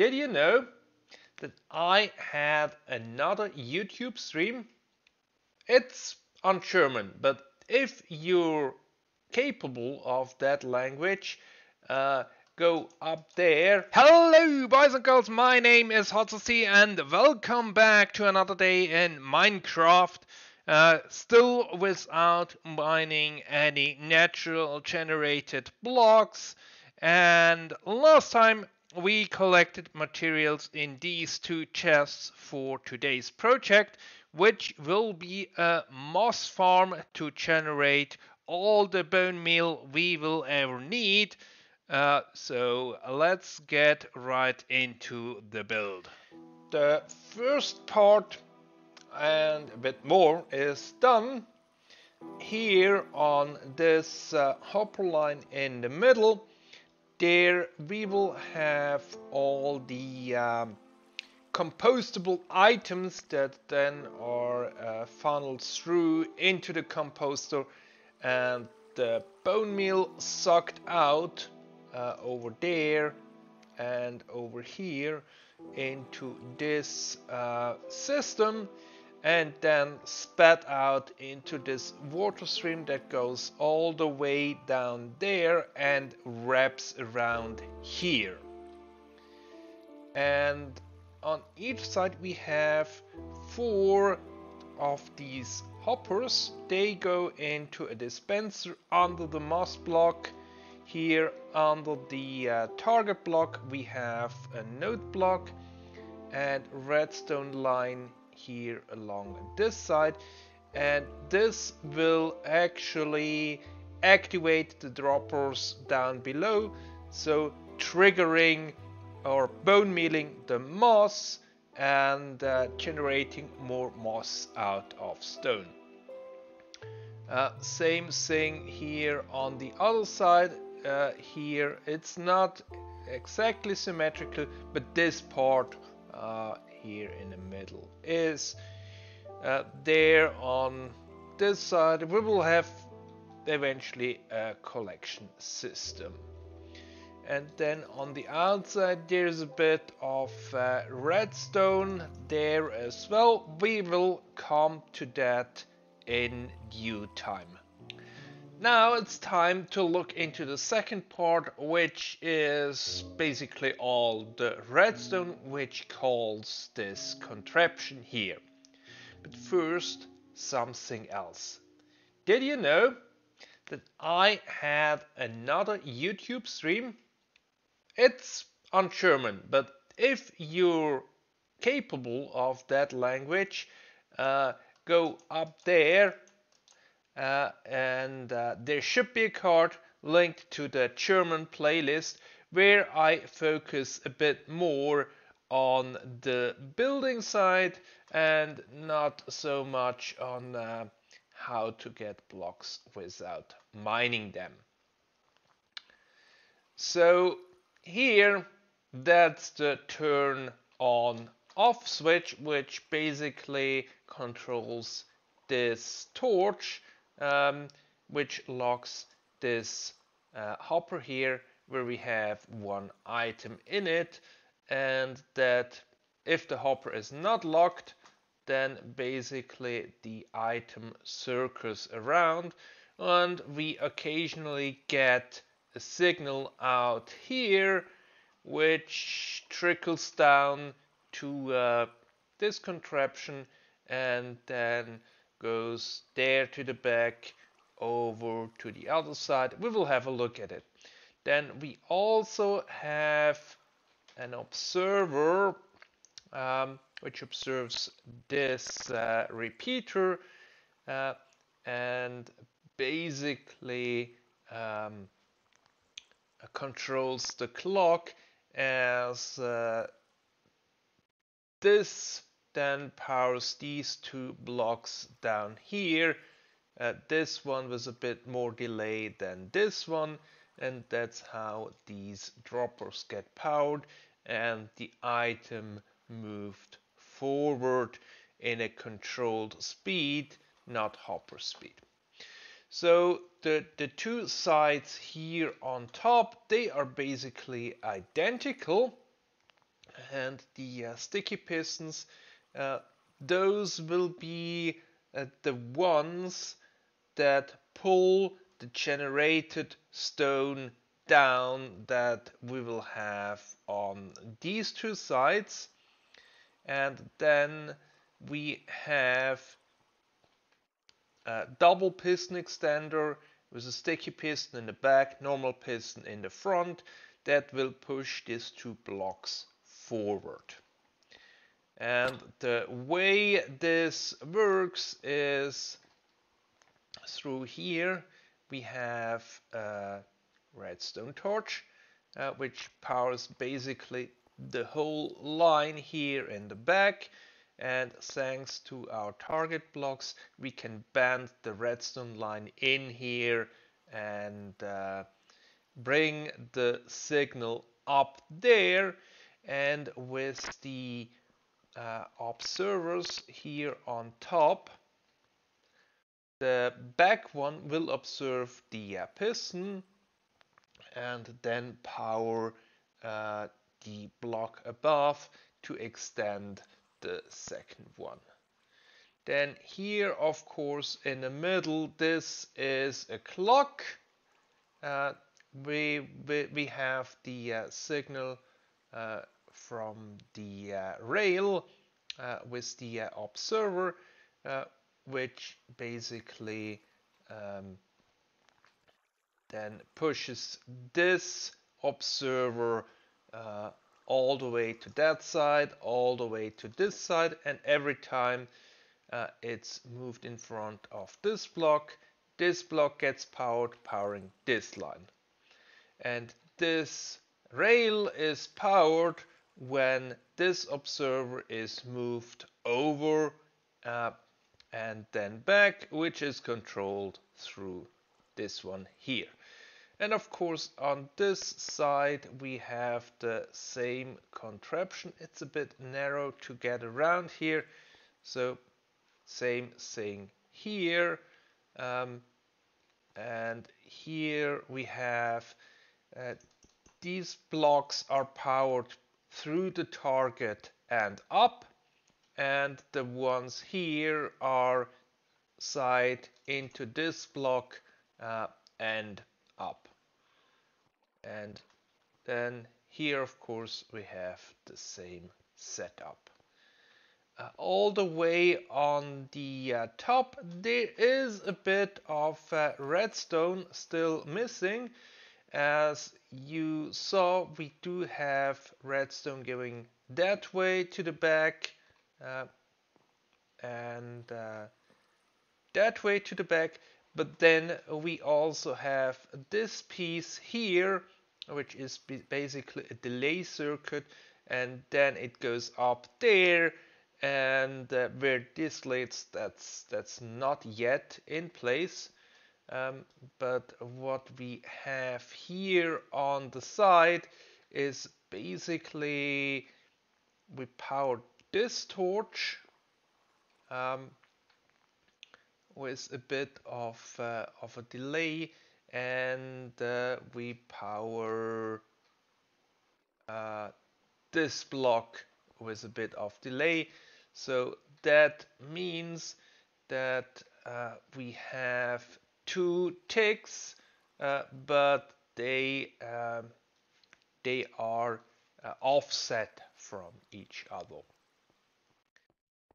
Did you know that I have another YouTube stream? It's on German, but if you're capable of that language, uh, go up there. Hello, boys and girls. My name is hotzst, and welcome back to another day in Minecraft. Uh, still without mining any natural generated blocks. And last time we collected materials in these two chests for today's project, which will be a moss farm to generate all the bone meal we will ever need. Uh, so let's get right into the build. The first part and a bit more is done here on this uh, hopper line in the middle there we will have all the um, compostable items that then are uh, funneled through into the composter and the bone meal sucked out uh, over there and over here into this uh, system and then spat out into this water stream that goes all the way down there and wraps around here. And on each side we have four of these hoppers. They go into a dispenser under the moss block. Here under the uh, target block we have a note block and redstone line here along this side and this will actually activate the droppers down below so triggering or bone mealing the moss and uh, generating more moss out of stone. Uh, same thing here on the other side. Uh, here it's not exactly symmetrical, but this part uh, here in the middle is uh, there on this side we will have eventually a collection system. And then on the outside there's a bit of uh, redstone there as well. We will come to that in due time now it's time to look into the second part, which is basically all the redstone, which calls this contraption here. But first, something else. Did you know that I had another YouTube stream? It's on German, but if you're capable of that language, uh, go up there uh, and uh, there should be a card linked to the German playlist where I focus a bit more on the building side and not so much on uh, how to get blocks without mining them. So here that's the turn on off switch which basically controls this torch um, which locks this uh, hopper here where we have one item in it. And that if the hopper is not locked then basically the item circles around. And we occasionally get a signal out here which trickles down to uh, this contraption and then goes there to the back over to the other side. We will have a look at it. Then we also have an observer um, which observes this uh, repeater uh, and basically um, controls the clock as uh, this then powers these two blocks down here. Uh, this one was a bit more delayed than this one and that's how these droppers get powered and the item moved forward in a controlled speed, not hopper speed. So the, the two sides here on top, they are basically identical and the uh, sticky pistons, those will be uh, the ones that pull the generated stone down that we will have on these two sides and then we have a double piston extender with a sticky piston in the back, normal piston in the front that will push these two blocks forward. And the way this works is through here we have a redstone torch uh, which powers basically the whole line here in the back. And thanks to our target blocks we can bend the redstone line in here and uh, bring the signal up there. And with the uh, observers here on top the back one will observe the uh, piston and then power uh, the block above to extend the second one. Then here, of course, in the middle, this is a clock. Uh, we, we, we have the uh, signal uh, from the uh, rail uh, with the uh, observer, which basically um, then pushes this observer uh, all the way to that side, all the way to this side, and every time uh, it's moved in front of this block, this block gets powered, powering this line. And this rail is powered when this observer is moved over uh, and then back, which is controlled through this one here. And of course on this side we have the same contraption. It's a bit narrow to get around here. So same thing here. Um, and here we have uh, these blocks are powered through the target and up and the ones here are side into this block uh, and up and then here of course we have the same setup. Uh, all the way on the uh, top there is a bit of uh, redstone still missing as you saw we do have redstone going that way to the back uh, and uh, that way to the back but then we also have this piece here, which is basically a delay circuit, and then it goes up there, and uh, where this leads, that's that's not yet in place. Um, but what we have here on the side is basically we power this torch um, with a bit of, uh, of a delay and uh, we power uh, this block with a bit of delay. So that means that uh, we have two ticks uh, but they um, they are uh, offset from each other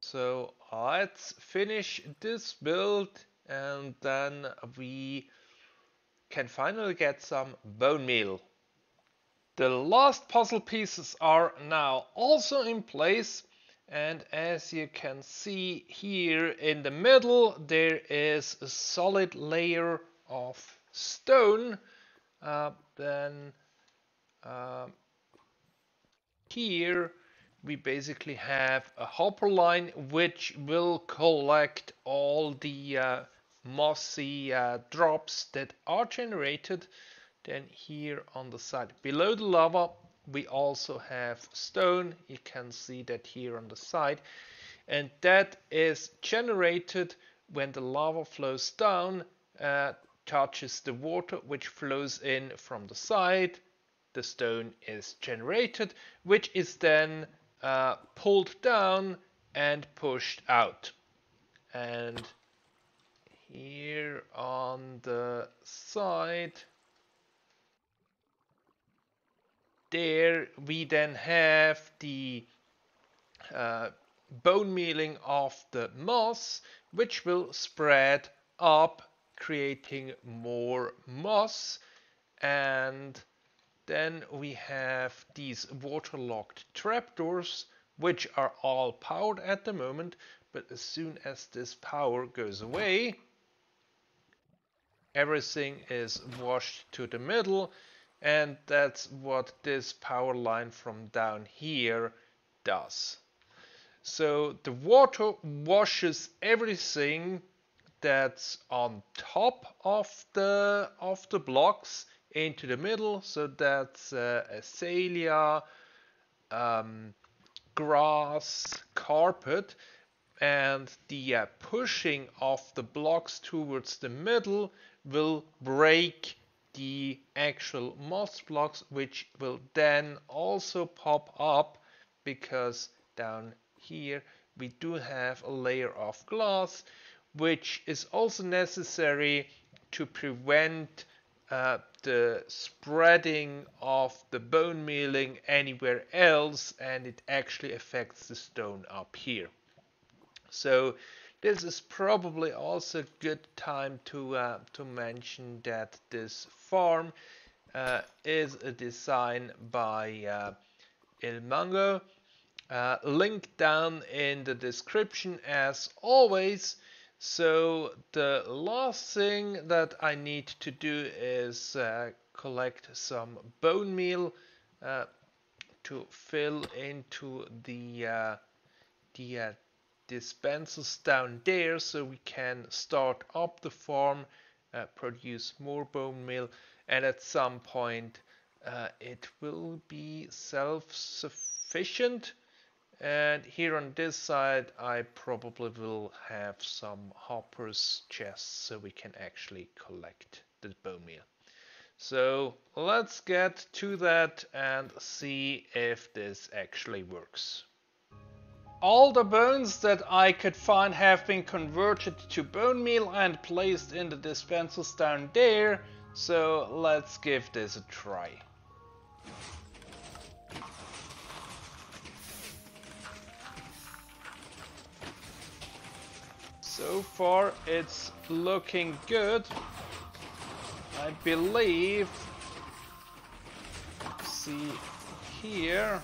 so let's finish this build and then we can finally get some bone meal. The last puzzle pieces are now also in place and as you can see here in the middle there is a solid layer of stone uh, then uh, here we basically have a hopper line which will collect all the uh, mossy uh, drops that are generated. Then here on the side below the lava we also have stone. You can see that here on the side. And that is generated when the lava flows down, uh, touches the water which flows in from the side the stone is generated, which is then uh, pulled down and pushed out. And here on the side, there we then have the uh, bone mealing of the moss, which will spread up, creating more moss. And then we have these waterlogged trapdoors, which are all powered at the moment, but as soon as this power goes away, everything is washed to the middle and that's what this power line from down here does. So the water washes everything that's on top of the of the blocks into the middle. So that's uh, azalea, um, grass, carpet, and the uh, pushing of the blocks towards the middle will break the actual moss blocks which will then also pop up because down here we do have a layer of glass which is also necessary to prevent uh, the spreading of the bone mealing anywhere else and it actually affects the stone up here. So this is probably also a good time to uh, to mention that this farm uh, is a design by uh, ilmango. Uh, link down in the description as always. So the last thing that I need to do is uh, collect some bone meal uh, to fill into the uh, the dispensers down there so we can start up the farm, uh, produce more bone meal and at some point uh, it will be self-sufficient and here on this side I probably will have some hoppers chests so we can actually collect the bone meal. So let's get to that and see if this actually works. All the bones that I could find have been converted to bone meal and placed in the dispensers down there, so let's give this a try. So far it's looking good. I believe, see here,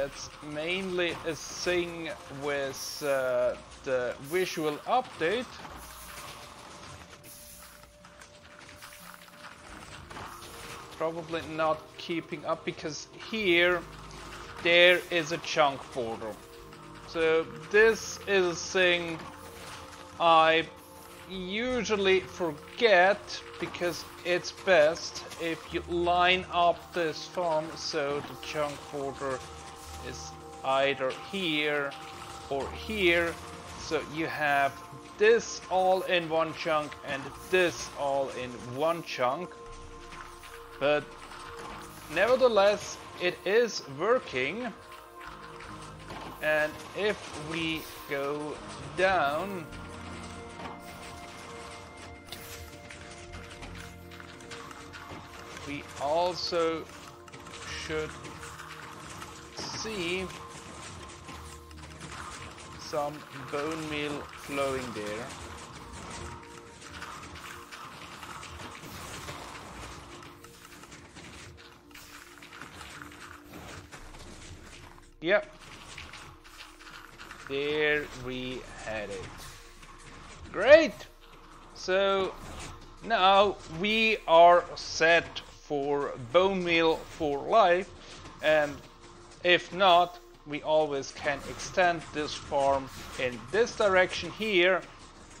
that's mainly a thing with uh, the visual update. Probably not keeping up because here there is a chunk border. So this is a thing I usually forget because it's best if you line up this farm so the chunk border is either here or here. So you have this all in one chunk and this all in one chunk. But nevertheless, it is working. And if we go down, we also should see some bone meal flowing there. Yep. There we had it. Great! So now we are set for bone meal for life and if not, we always can extend this form in this direction here.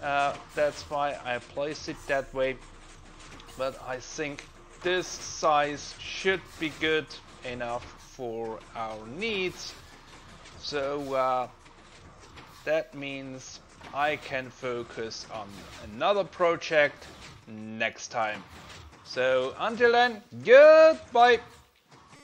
Uh, that's why I placed it that way. But I think this size should be good enough for our needs. So uh, that means I can focus on another project next time. So until then, goodbye!